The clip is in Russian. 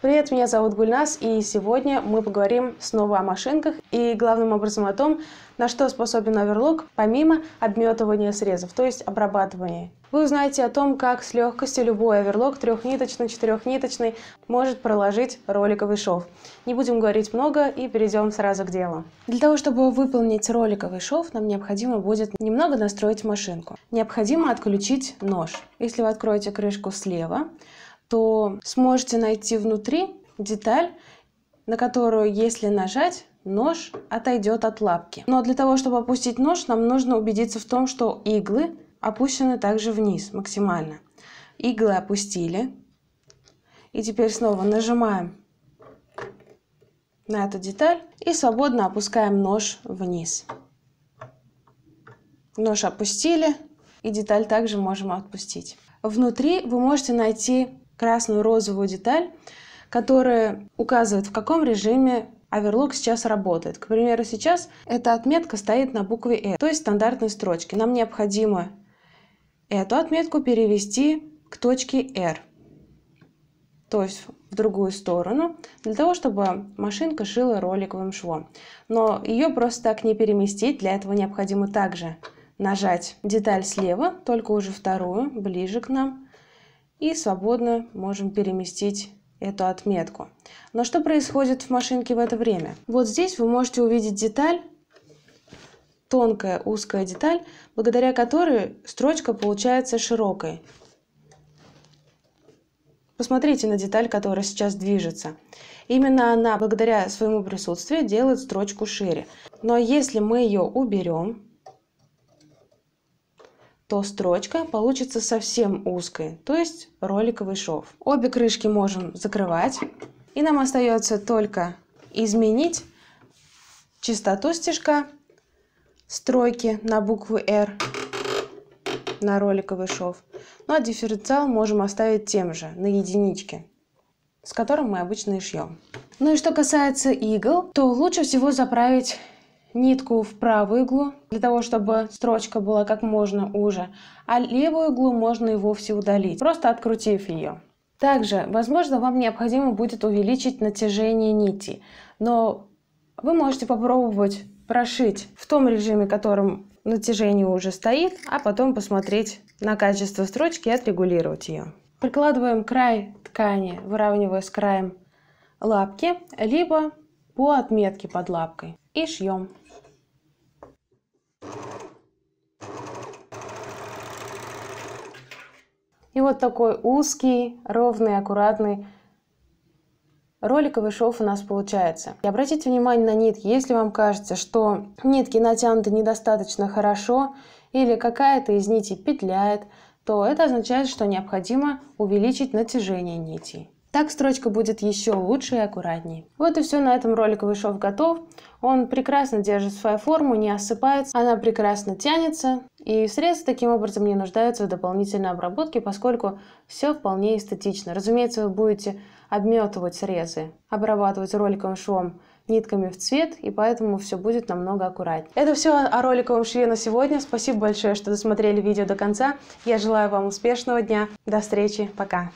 Привет, меня зовут Гульнас, и сегодня мы поговорим снова о машинках и главным образом о том, на что способен оверлок помимо обметывания срезов, то есть обрабатывания. Вы узнаете о том, как с легкостью любой оверлок, трехниточный, четырехниточный, может проложить роликовый шов. Не будем говорить много и перейдем сразу к делу. Для того, чтобы выполнить роликовый шов, нам необходимо будет немного настроить машинку. Необходимо отключить нож. Если вы откроете крышку слева, то сможете найти внутри деталь, на которую, если нажать, нож отойдет от лапки. Но для того, чтобы опустить нож, нам нужно убедиться в том, что иглы опущены также вниз максимально. Иглы опустили. И теперь снова нажимаем на эту деталь и свободно опускаем нож вниз. Нож опустили, и деталь также можем отпустить. Внутри вы можете найти красную розовую деталь, которая указывает, в каком режиме оверлок сейчас работает. К примеру, сейчас эта отметка стоит на букве «Э», то есть стандартной строчке. Нам необходимо эту отметку перевести к точке R, то есть в другую сторону, для того, чтобы машинка шила роликовым швом. Но ее просто так не переместить, для этого необходимо также нажать деталь слева, только уже вторую, ближе к нам, и свободно можем переместить эту отметку. Но что происходит в машинке в это время? Вот здесь вы можете увидеть деталь, тонкая узкая деталь, благодаря которой строчка получается широкой. Посмотрите на деталь, которая сейчас движется. Именно она, благодаря своему присутствию, делает строчку шире. Но если мы ее уберем, то строчка получится совсем узкой, то есть роликовый шов. Обе крышки можем закрывать, и нам остается только изменить частоту стежка стройки на букву R на роликовый шов. Ну а дифференциал можем оставить тем же, на единичке, с которым мы обычно и шьем. Ну и что касается игл, то лучше всего заправить нитку в правую иглу, для того, чтобы строчка была как можно уже, а левую иглу можно и вовсе удалить, просто открутив ее. Также, возможно, вам необходимо будет увеличить натяжение нити, но вы можете попробовать прошить в том режиме, в котором натяжение уже стоит, а потом посмотреть на качество строчки и отрегулировать ее. Прикладываем край ткани, выравнивая с краем лапки, либо по отметке под лапкой и шьем. И вот такой узкий, ровный, аккуратный роликовый шов у нас получается. И обратите внимание на нитки. Если вам кажется, что нитки натянуты недостаточно хорошо или какая-то из нитей петляет, то это означает, что необходимо увеличить натяжение нитей. Так строчка будет еще лучше и аккуратнее. Вот и все, на этом роликовый шов готов. Он прекрасно держит свою форму, не осыпается, она прекрасно тянется. И средства таким образом не нуждаются в дополнительной обработке, поскольку все вполне эстетично. Разумеется, вы будете обметывать срезы, обрабатывать роликовым швом нитками в цвет, и поэтому все будет намного аккуратнее. Это все о роликовом шве на сегодня. Спасибо большое, что досмотрели видео до конца. Я желаю вам успешного дня. До встречи. Пока.